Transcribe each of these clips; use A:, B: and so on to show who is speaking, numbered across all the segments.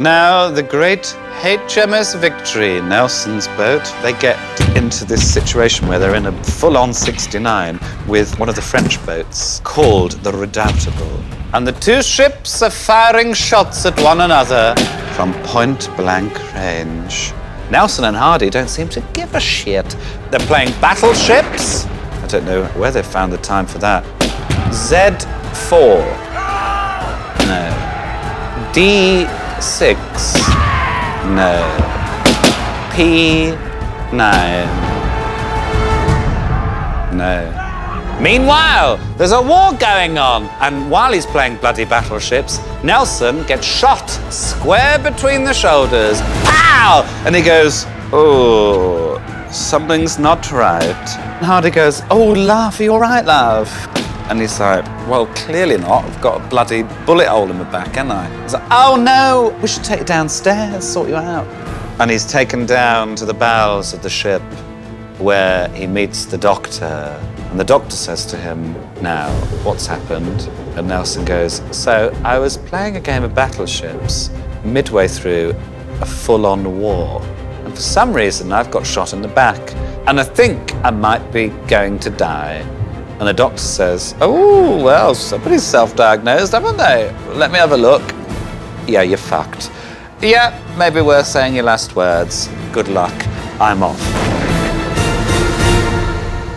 A: Now, the great HMS Victory, Nelson's boat, they get into this situation where they're in a full-on 69 with one of the French boats called the Redoubtable. And the two ships are firing shots at one another from point-blank range. Nelson and Hardy don't seem to give a shit. They're playing battleships. I don't know where they found the time for that. Z4. No. D6. No. P9. No. Meanwhile, there's a war going on, and while he's playing bloody battleships, Nelson gets shot square between the shoulders. Ow! And he goes, Oh, something's not right. And Hardy goes, Oh, love, are you all right, love? And he's like, Well, clearly not. I've got a bloody bullet hole in my back, haven't I? He's like, Oh, no, we should take you downstairs, sort you out. And he's taken down to the bowels of the ship where he meets the doctor. And the doctor says to him, Now, what's happened? And Nelson goes, So I was playing a game of battleships midway through a full on war. And for some reason, I've got shot in the back. And I think I might be going to die. And the doctor says, Oh, well, somebody's self diagnosed, haven't they? Let me have a look. Yeah, you're fucked. Yeah, maybe worth saying your last words. Good luck. I'm off.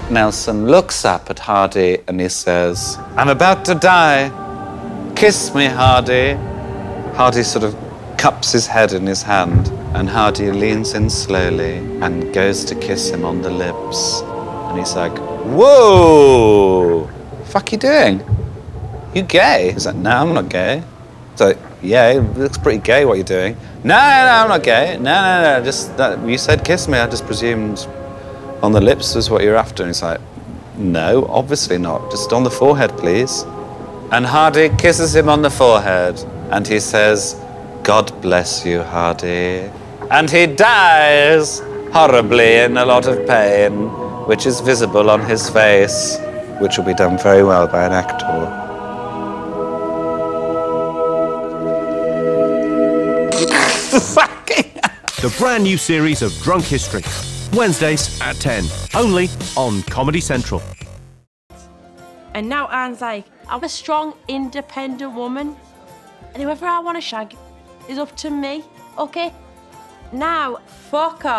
A: Nelson looks up at Hardy and he says, I'm about to die. Kiss me, Hardy. Hardy sort of cups his head in his hand, and Hardy leans in slowly and goes to kiss him on the lips. And he's like, Whoa! Fuck you doing? You gay? He's like, No, I'm not gay. So, yeah, it looks pretty gay what you're doing. No, no, no, I'm not gay. No, no, no, just that you said kiss me. I just presumed on the lips was what you're after. And he's like, no, obviously not. Just on the forehead, please. And Hardy kisses him on the forehead and he says, God bless you, Hardy. And he dies horribly in a lot of pain, which is visible on his face, which will be done very well by an actor. Fucking
B: The brand new series of Drunk History. Wednesdays at 10. Only on Comedy Central.
C: And now Anne's like, I'm a strong, independent woman. And whoever I want to shag is up to me, okay? Now, fuck off.